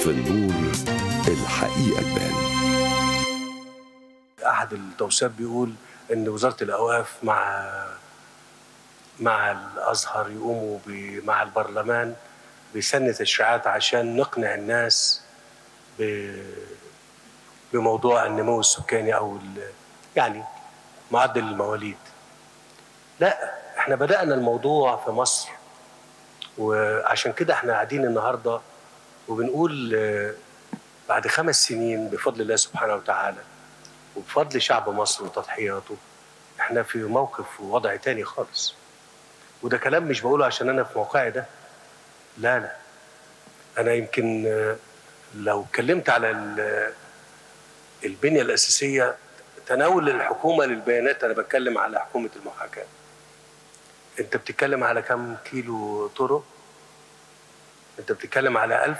في النور الحقيقة تبان أحد التوصيات بيقول إن وزارة الأوقاف مع مع الأزهر يقوموا مع البرلمان بسن تشريعات عشان نقنع الناس ب- بموضوع النمو السكاني أو ال- يعني معدل المواليد. لا إحنا بدأنا الموضوع في مصر وعشان كده إحنا قاعدين النهارده وبنقول آه، بعد خمس سنين بفضل الله سبحانه وتعالى وبفضل شعب مصر وتضحياته إحنا في موقف ووضع تاني خالص. وده كلام مش بقوله عشان أنا في موقعي ده. لا لا. أنا يمكن آه، لو اتكلمت على ال- البنية الأساسية تناول الحكومة للبيانات أنا بتكلم على حكومة المحاكاة. أنت بتتكلم على كم كيلو طرق؟ انت بتتكلم على ألف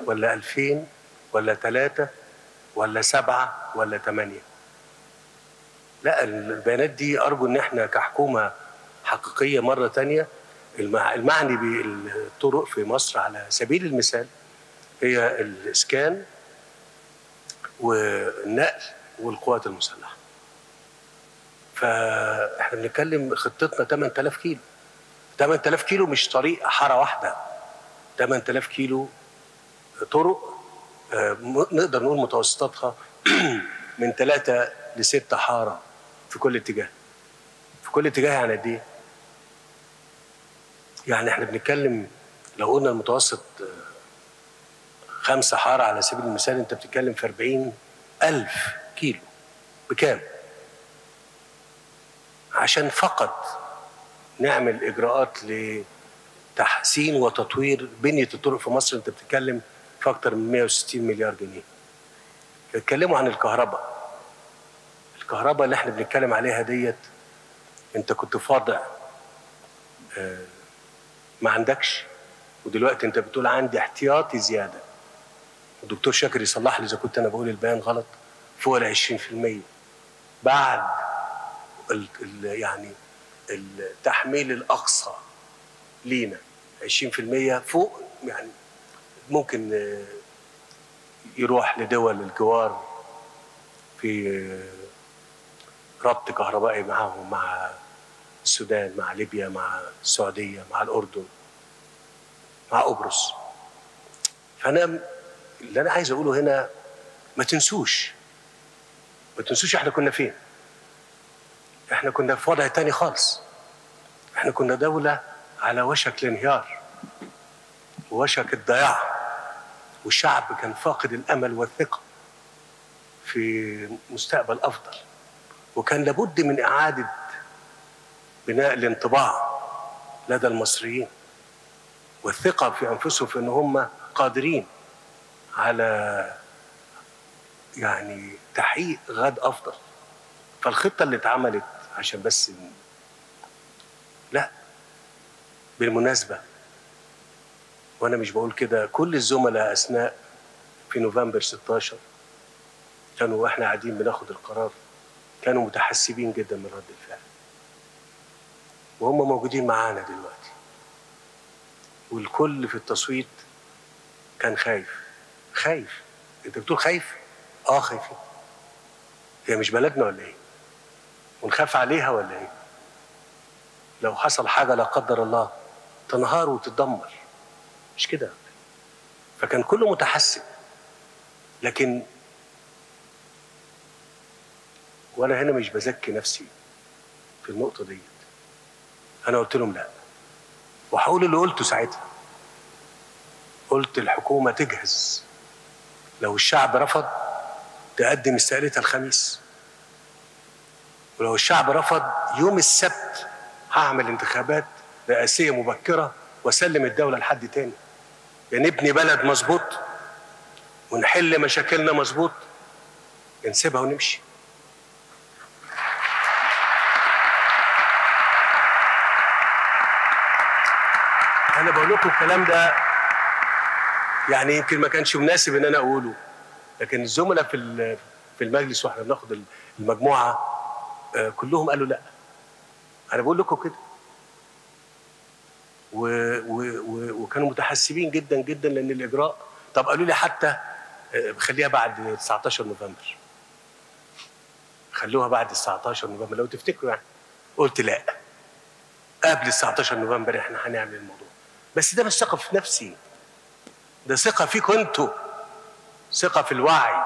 ولا ألفين ولا ثلاثة ولا سبعة ولا ثمانية لا البيانات دي أرجو إن إحنا كحكومة حقيقية مرة تانية. المع- المعني بالطرق في مصر على سبيل المثال هي الإسكان والنقل والقوات المسلحة. فإحنا بنتكلم خطتنا 8000 كيلو. 8000 كيلو مش طريق حارة واحدة. 8000 كيلو طرق آه، نقدر نقول متوسطاتها من ثلاثة لستة حارة في كل اتجاه في كل اتجاه يعني قد إيه؟ يعني إحنا بنتكلم لو قلنا المتوسط آه، خمسة حارة على سبيل المثال أنت بتتكلم في 40 ألف كيلو بكام؟ عشان فقط نعمل إجراءات لتحسين وتطوير بنية الطرق في مصر انت بتتكلم في أكتر من 160 مليار جنيه. اتكلموا عن الكهرباء. الكهرباء اللي إحنا بنتكلم عليها ديت انت كنت فاضع آه، ما عندكش ودلوقتي انت بتقول عندي احتياطي زيادة. الدكتور شاكر يصلح لي إذا كنت أنا بقول البيان غلط فوق ال 20% بعد ال ال يعني التحميل الأقصى لينا. 20% فوق يعني ممكن آه، يروح لدول الجوار في آه، ربط كهربائي معاهم مع السودان مع ليبيا مع السعودية مع الأردن مع قبرص. فأنا اللي أنا عايز أقوله هنا ما تنسوش ما تنسوش إحنا كنا فين. إحنا كنا في وضع تاني خالص. إحنا كنا دولة على وشك الانهيار ووشك الضياع والشعب كان فاقد الأمل والثقة في مستقبل أفضل وكان لابد من إعادة بناء الانطباع لدى المصريين والثقة في أنفسهم في إن هم قادرين على يعني تحقيق غد أفضل. فالخطة اللي اتعملت عشان بس لا. بالمناسبة وأنا مش بقول كده كل الزملاء اثناء في نوفمبر 16 كانوا وإحنا قاعدين بناخد القرار. كانوا متحسبين جدا من رد الفعل. وهم موجودين معانا دلوقتي. والكل في التصويت كان خايف. خايف. أنت بتقول خايف؟ آه خايفين. هي مش بلدنا ولا إيه؟ ونخاف عليها ولا إيه؟ لو حصل حاجة لا قدر الله تنهار وتتدمر. مش كده؟ فكان كله متحسن. لكن وأنا هنا مش بزكي نفسي في النقطة ديت. أنا قلت لهم لا. وهقول اللي قلته ساعتها. قلت الحكومة تجهز. لو الشعب رفض تقدم استقالتها الخميس. ولو الشعب رفض يوم السبت هعمل انتخابات رئاسية مبكرة وأسلم الدولة لحد تاني. يعني نبني بلد مظبوط ونحل مشاكلنا مظبوط نسيبها ونمشي. أنا بقول لكم الكلام ده يعني يمكن ما كانش مناسب إن أنا أقوله لكن الزملاء في في المجلس وإحنا بناخد المجموعة آه، كلهم قالوا لا. أنا بقول لكم كده. و و و وكانوا متحسبين جدا جدا لأن الإجراء. طب قالوا لي حتى آه، خليها بعد 19 نوفمبر. خلوها بعد 19 نوفمبر. لو تفتكروا يعني. قلت لا. قبل 19 نوفمبر إحنا هنعمل الموضوع. بس ده مش ثقة في نفسي. ده ثقة فيكم أنتوا. ثقة في الوعي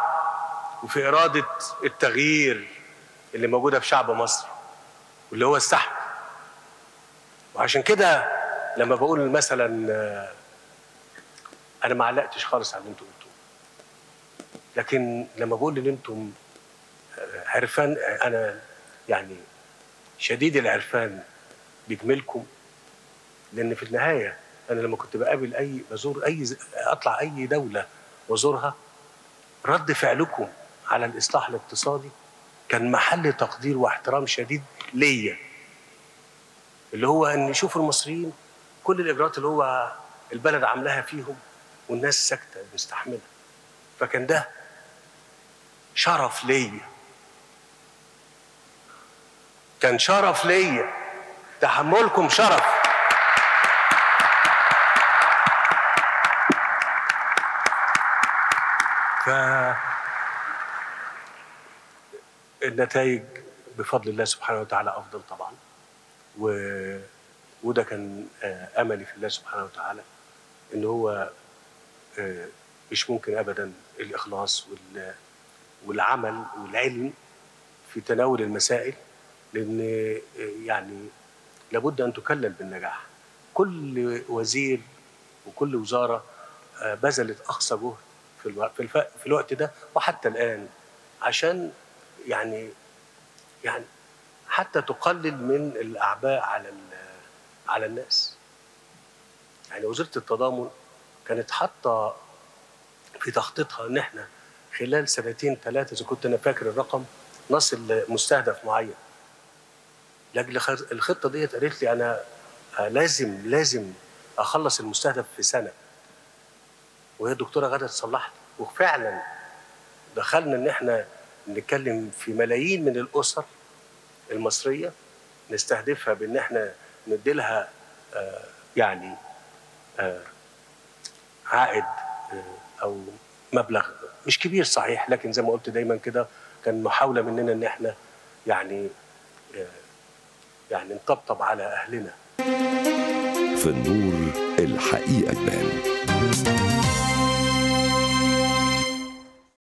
وفي إرادة التغيير اللي موجودة في شعب مصر واللي هو السحب. وعشان كده لما بقول مثلا آه، أنا ما علقتش خالص على اللي أنتوا قلتوه. لكن لما بقول إن أنتم آه، عرفان آه، أنا يعني شديد العرفان بجملكم لأن في النهاية أنا لما كنت بقابل أي بزور أي أطلع أي دولة وأزورها رد فعلكم على الإصلاح الاقتصادي كان محل تقدير واحترام شديد ليا. اللي هو إن يشوفوا المصريين كل الإجراءات اللي هو البلد عاملاها فيهم والناس ساكتة مستحملة. فكان ده شرف ليا. كان شرف ليا. تحملكم شرف. ف النتائج بفضل الله سبحانه وتعالى أفضل طبعا. و... وده كان آه، أملي في الله سبحانه وتعالى إن هو آه، مش ممكن ابدا الإخلاص وال... والعمل والعلم في تناول المسائل لأن آه، يعني لابد أن تكلل بالنجاح. كل وزير وكل وزارة بذلت أقصى جهد في في, الوقت ده وحتى الآن عشان يعني يعني حتى تقلل من الأعباء على على الناس. يعني وزارة التضامن كانت حاطة في تخطيطها إن إحنا خلال سنتين ثلاثة إذا كنت أنا فاكر الرقم نصل لمستهدف معين. لاجل الخطة ديت قالت لي أنا آه، لازم لازم أخلص المستهدف في سنة. وهي الدكتورة غاده صلحت وفعلا دخلنا إن إحنا نتكلم في ملايين من الأسر المصرية نستهدفها بإن إحنا نديلها آه، يعني آه، عائد آه، أو مبلغ مش كبير صحيح لكن زي ما قلت دايما كده كان محاولة مننا إن إحنا يعني يعني نطبطب على أهلنا. في النور الحقيقة تبان